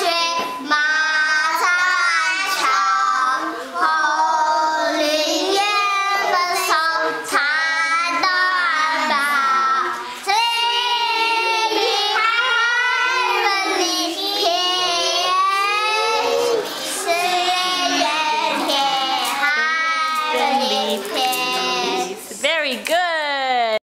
马在桥，红领巾飘飘，彩缎般，翠绿海分里一片，碧水天，海分里一。